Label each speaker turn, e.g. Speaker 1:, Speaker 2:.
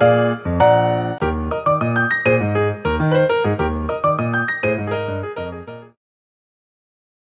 Speaker 1: Música